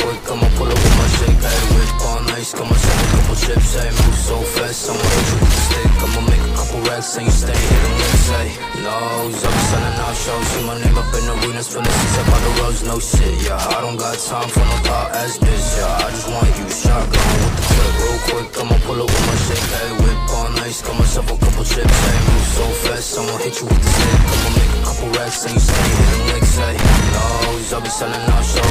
quick, I'ma pull up with my shake, hey, whip on ice, got myself a couple chips, hey, move so fast, I'ma hit you with the stick, I'ma make a couple racks, and you stay hitting licks, hey, nose, I'm selling out shows, see my name up in arenas, feeling seats up on the roads, no shit, yeah, I don't got time for no thought ass bitch, yeah, I just want you shotgun with the clip, real quick, I'ma pull up with my shake, hey, whip on ice, got myself a couple chips, hey, move so fast, I'ma hit you with the stick, I'ma make a couple racks, and you stay hitting licks, hey, nose, I'll be selling out shows,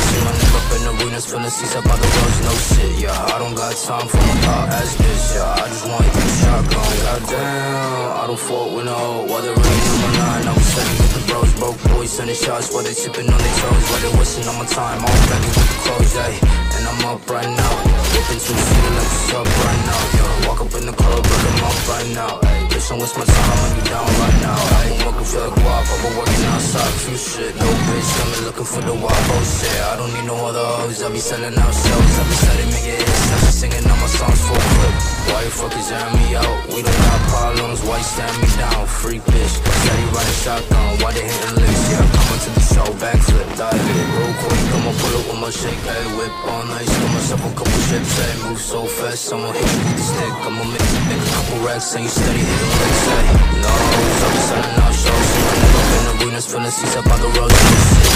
in arenas, feeling seats up on the roads, no shit, yeah, I don't got time for no thought ass bitch, yeah, I just wanna you shotgun, goddamn, I don't fuck with no other rain on my line, I'm steady with the bros, broke boys, sending shots while they sipping on their toes, while they wasting all my time, all ready with the clothes, ayy, and I'm up right now, whipping two feet like what's up right now, yo, walk up in the club, but I'm up right now, ayy, bitch, don't waste my time, when you down right now, I'm working for the guap, been working outside, few shit, no bitch, coming looking for the oh shit, I don't need no other hoes, I be selling out shows, I be selling making hits, I be singing all my songs for a clip, why you fuckers air me out, we don't got problems, why you stand me down, freak bitch, steady running shotgun, why they hitting licks, yeah, coming to the show, backflip, dive it, real quick, I'ma pull up with my shake, hey, whip on ice, got myself a couple chips, hey, move so fast, I'ma hit you with the stick, I'ma make, make a couple racks, and you steady hitting licks, hey, no, I be selling out shows, see arenas, feeling seats up on the no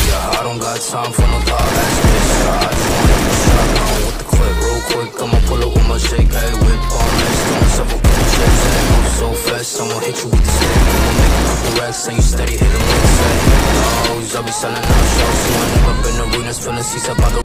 yeah, I don't got time for no thought ass bitch, I just want you shotgun with the clip, real quick, I'ma pull up with my shake, hey, whip on ice, got myself a couple chips, hey, move so fast, I'ma hit you with the stick, I'ma make a couple racks, and you steady hitting licks, hey, no, I'll be selling out shows, see my nigga up in arenas, feeling seats up on the